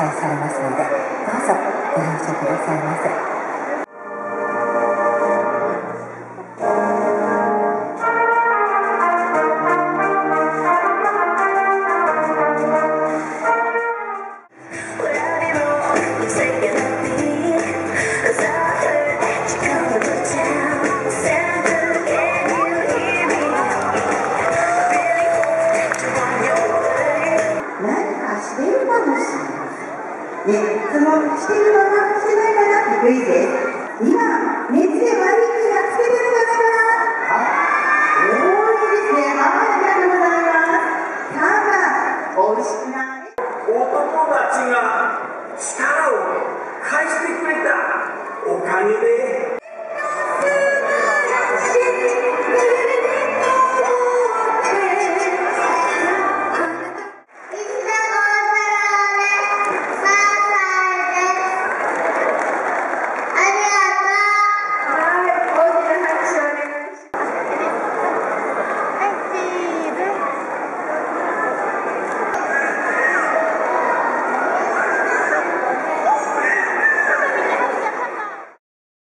催されますのでどうぞご了承くださいませ。何かしてるかもしれません。ね、そのしてるかな、してないかなってクイズです。今、熱で悪い気がつけてるかなあ、多いですね。はい、ありがとうございます。ただ、おいしくない。男たちが力を返してくれたおかげで